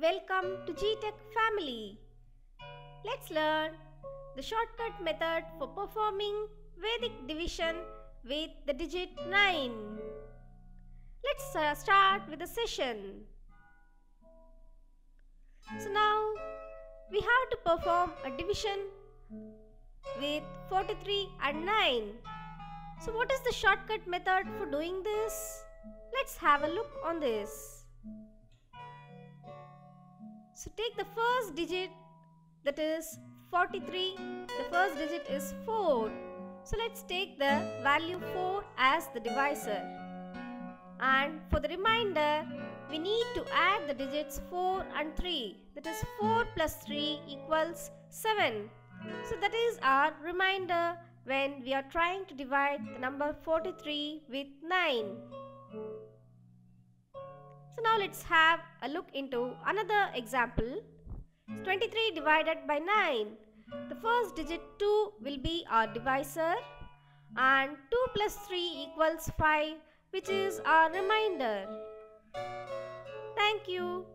Welcome to Wikitechy family. Let's learn the shortcut method for performing Vedic division with the digit 9. Let's uh, start with the session. So now we have to perform a division with 43 and 9. So what is the shortcut method for doing this? Let's have a look on this. So take the first digit that is 43. The first digit is 4. So let's take the value 4 as the divisor. And for the remainder, we need to add the digits 4 and 3. That is 4 plus 3 equals 7. So that is our remainder when we are trying to divide the number 43 with 9. Let's have a look into another example. 23 divided by 9. The first digit 2 will be our divisor and 2 plus 3 equals 5 which is our remainder. Thank you.